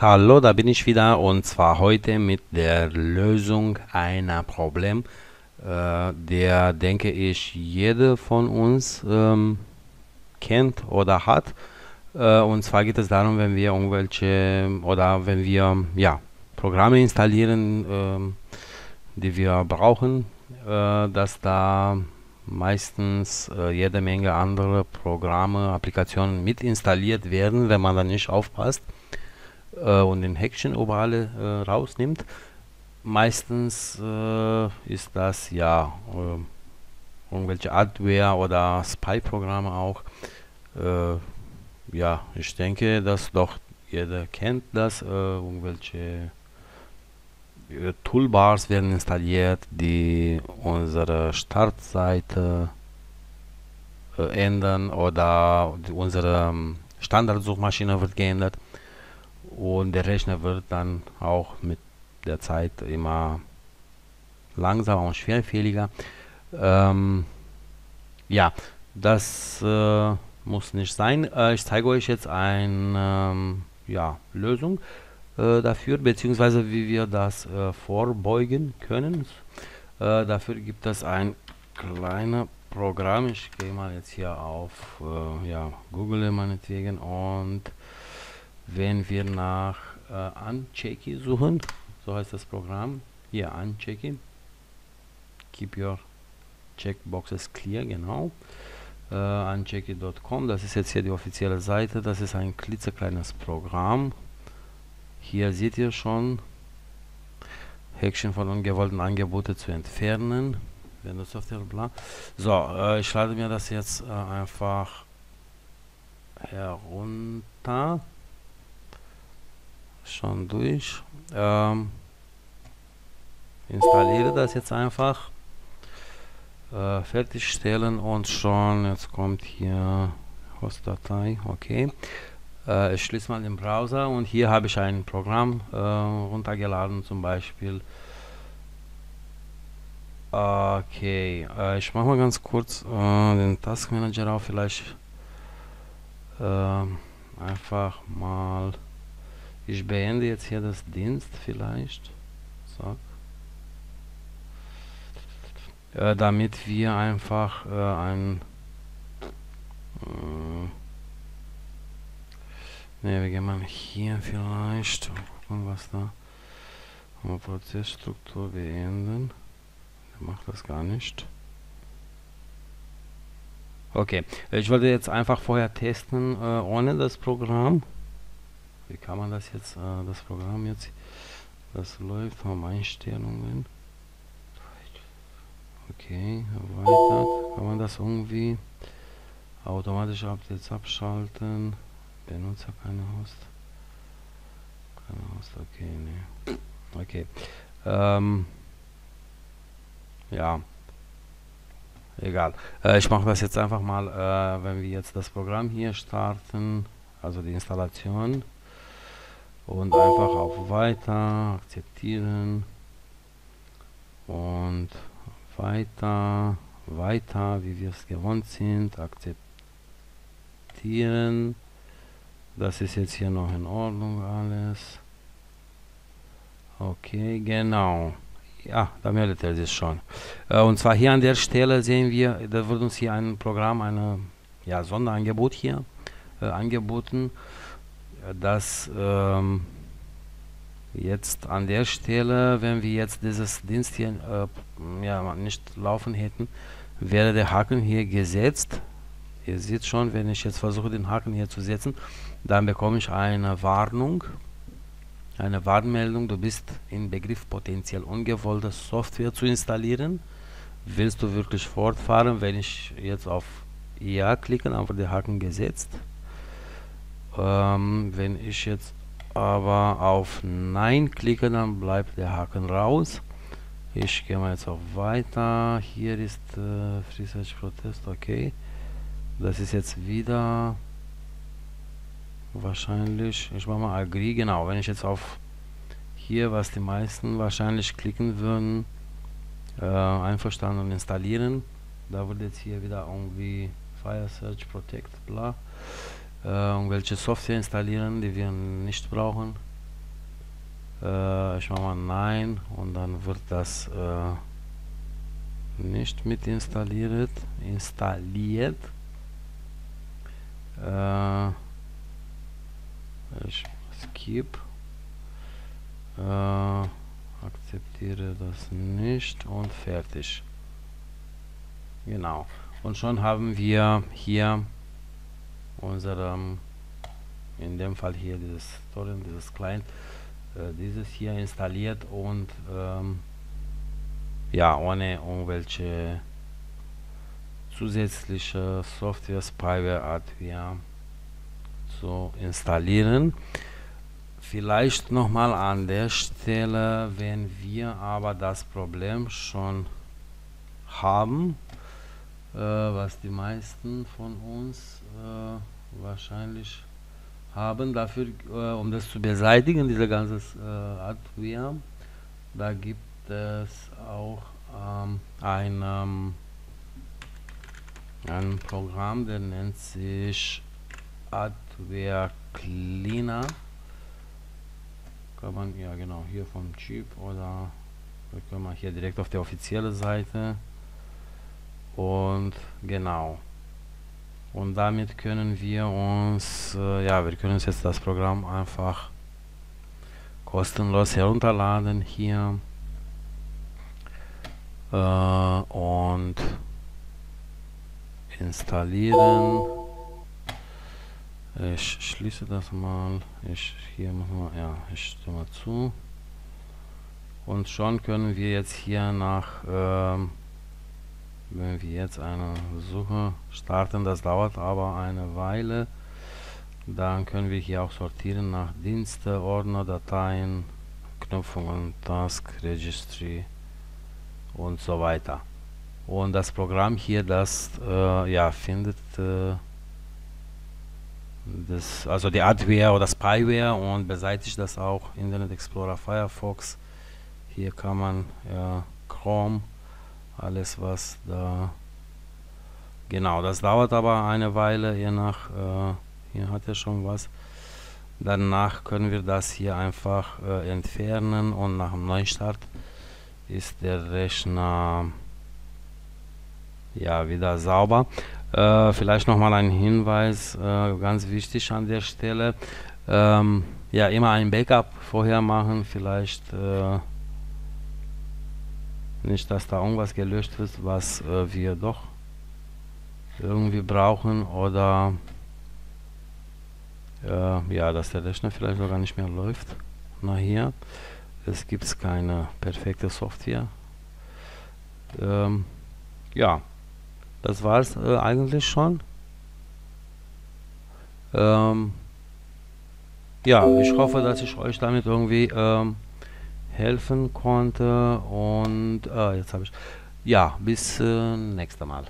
Hallo, da bin ich wieder und zwar heute mit der Lösung einer Problem, äh, der denke ich jeder von uns ähm, kennt oder hat. Äh, und zwar geht es darum, wenn wir irgendwelche oder wenn wir ja Programme installieren, ähm, die wir brauchen, äh, dass da meistens äh, jede Menge andere Programme, Applikationen mit installiert werden, wenn man da nicht aufpasst äh, und den Häkchen überall äh, rausnimmt. Meistens äh, ist das ja äh, irgendwelche Adware oder Spy-Programme auch. Äh, ja, ich denke, dass doch jeder kennt das. Äh, irgendwelche Toolbars werden installiert, die unsere Startseite ändern oder unsere ähm, Standardsuchmaschine wird geändert und der Rechner wird dann auch mit der Zeit immer langsamer und schwerfälliger. Ähm, ja, das äh, muss nicht sein. Äh, ich zeige euch jetzt eine ähm, ja, Lösung äh, dafür, beziehungsweise wie wir das äh, vorbeugen können. Äh, dafür gibt es ein kleines Programm. Ich gehe mal jetzt hier auf äh, ja, Google meinetwegen und wenn wir nach äh, Unchecky suchen, so heißt das Programm, hier Unchecky, keep your checkboxes clear, genau, äh, unchecky.com, das ist jetzt hier die offizielle Seite, das ist ein klitzekleines Programm, hier seht ihr schon, Häkchen von ungewollten Angebote zu entfernen, Windows Software, bla. So, äh, ich lade mir das jetzt äh, einfach herunter schon durch. Ähm, installiere das jetzt einfach. Äh, fertigstellen und schon, jetzt kommt hier Hostdatei, okay. Äh, ich schließe mal den Browser und hier habe ich ein Programm äh, runtergeladen, zum Beispiel. Okay, äh, ich mache mal ganz kurz äh, den Task Manager auf, vielleicht ähm, einfach mal ich beende jetzt hier das Dienst vielleicht. So. Äh, damit wir einfach äh, ein ne, wir gehen mal hier vielleicht gucken was da Prozessstruktur beenden der macht das gar nicht okay ich wollte jetzt einfach vorher testen äh, ohne das Programm wie kann man das jetzt, äh, das Programm jetzt, das läuft, haben Einstellungen. Okay, erweitert. Kann man das irgendwie automatische Updates abschalten? Benutzer keine Host. Keine Host, okay, nee. Okay. Ähm, ja. Egal. Äh, ich mache das jetzt einfach mal, äh, wenn wir jetzt das Programm hier starten, also die Installation und einfach auf weiter akzeptieren. Und weiter weiter wie wir es gewohnt sind akzeptieren. Das ist jetzt hier noch in Ordnung alles. Okay genau. Ja da meldet er sich schon. Äh, und zwar hier an der Stelle sehen wir da wird uns hier ein Programm eine ja Sonderangebot hier äh, angeboten dass ähm, jetzt an der Stelle, wenn wir jetzt dieses Dienst hier äh, ja, nicht laufen hätten, wäre der Haken hier gesetzt. Ihr seht schon, wenn ich jetzt versuche, den Haken hier zu setzen, dann bekomme ich eine Warnung, eine Warnmeldung, du bist im Begriff potenziell ungewollte Software zu installieren. Willst du wirklich fortfahren, wenn ich jetzt auf Ja klicke, dann wird der Haken gesetzt. Ähm, wenn ich jetzt aber auf Nein klicke, dann bleibt der Haken raus. Ich gehe mal jetzt auf Weiter. Hier ist äh, Free Protest, okay. Das ist jetzt wieder wahrscheinlich, ich mache mal Agree, genau. Wenn ich jetzt auf hier, was die meisten wahrscheinlich klicken würden, äh, einverstanden installieren, da wird jetzt hier wieder irgendwie Fire Search Protect, bla äh, irgendwelche Software installieren, die wir nicht brauchen. Äh, ich mache mal Nein und dann wird das äh, nicht mit installiert. Installiert. Äh, ich skip. Äh, akzeptiere das nicht und fertig. Genau. Und schon haben wir hier unserem, in dem Fall hier dieses Torrent, dieses Client, äh, dieses hier installiert und ähm, ja, ohne irgendwelche zusätzliche Software, Spyware, Hardware zu installieren. Vielleicht nochmal an der Stelle, wenn wir aber das Problem schon haben, äh, was die meisten von uns äh, wahrscheinlich haben, dafür, äh, um das zu beseitigen, diese ganze äh, Hardware, da gibt es auch ähm, ein, ähm, ein Programm, der nennt sich Hardware Cleaner. Kann man, ja genau, hier vom Chip oder können wir hier direkt auf der offizielle Seite und genau und damit können wir uns, äh, ja, wir können uns jetzt das Programm einfach kostenlos herunterladen hier äh, und installieren ich schließe das mal. Ich hier machen wir, ja, ich stimme zu. Und schon können wir jetzt hier nach, ähm, wenn wir jetzt eine Suche starten, das dauert aber eine Weile, dann können wir hier auch sortieren nach Dienste, Ordner, Dateien, Knöpfungen, Task, Registry und so weiter. Und das Programm hier, das äh, ja, findet äh, das, also die Adware oder Spyware und beseitigt das auch Internet Explorer Firefox. Hier kann man ja Chrome, alles was da genau, das dauert aber eine Weile, je nach äh, hier hat er schon was. Danach können wir das hier einfach äh, entfernen und nach dem Neustart ist der Rechner ja wieder sauber. Äh, vielleicht nochmal ein Hinweis, äh, ganz wichtig an der Stelle. Ähm, ja, immer ein Backup vorher machen, vielleicht äh, nicht, dass da irgendwas gelöscht wird, was äh, wir doch irgendwie brauchen oder äh, ja, dass der Rechner vielleicht sogar nicht mehr läuft. Na hier, es gibt keine perfekte Software. Ähm, ja. Das war es äh, eigentlich schon. Ähm, ja, ich hoffe, dass ich euch damit irgendwie ähm, helfen konnte und äh, jetzt habe ich ja bis äh, nächstes Mal.